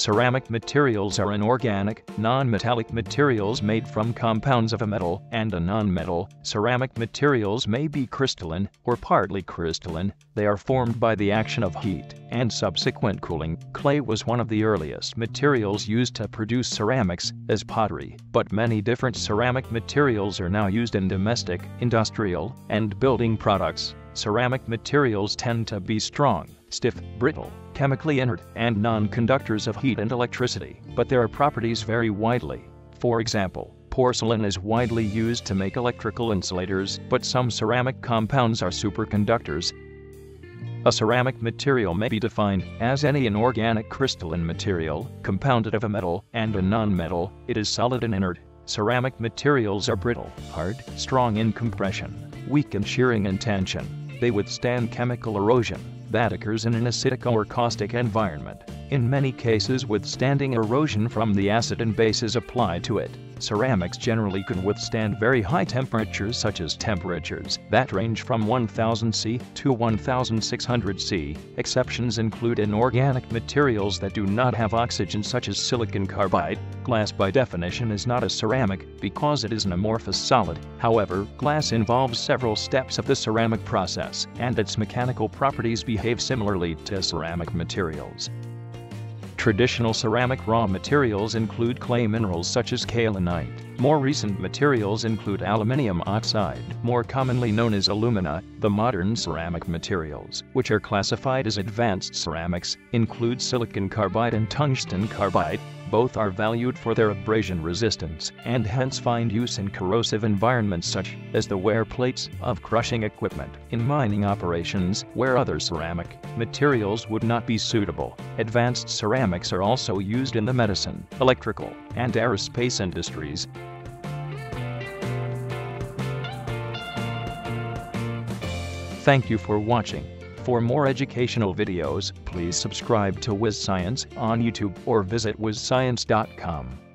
Ceramic materials are inorganic, non-metallic materials made from compounds of a metal and a non-metal. Ceramic materials may be crystalline or partly crystalline. They are formed by the action of heat and subsequent cooling. Clay was one of the earliest materials used to produce ceramics, as pottery, but many different ceramic materials are now used in domestic, industrial, and building products. Ceramic materials tend to be strong, stiff, brittle, chemically inert, and non-conductors of heat and electricity, but their properties vary widely. For example, porcelain is widely used to make electrical insulators, but some ceramic compounds are superconductors. A ceramic material may be defined as any inorganic crystalline material, compounded of a metal and a non-metal, it is solid and inert. Ceramic materials are brittle, hard, strong in compression, weak in shearing and tension. They withstand chemical erosion, that occurs in an acidic or caustic environment, in many cases withstanding erosion from the acid and bases applied to it. Ceramics generally can withstand very high temperatures such as temperatures that range from 1000 C to 1600 C. Exceptions include inorganic materials that do not have oxygen such as silicon carbide. Glass by definition is not a ceramic because it is an amorphous solid. However, glass involves several steps of the ceramic process and its mechanical properties behave similarly to ceramic materials. Traditional ceramic raw materials include clay minerals such as kaolinite. More recent materials include aluminium oxide, more commonly known as alumina. The modern ceramic materials, which are classified as advanced ceramics, include silicon carbide and tungsten carbide. Both are valued for their abrasion resistance and hence find use in corrosive environments such as the wear plates of crushing equipment in mining operations where other ceramic materials would not be suitable. Advanced ceramics are also used in the medicine, electrical, and aerospace industries. Thank you for watching. For more educational videos, please subscribe to WizScience on YouTube or visit wizscience.com.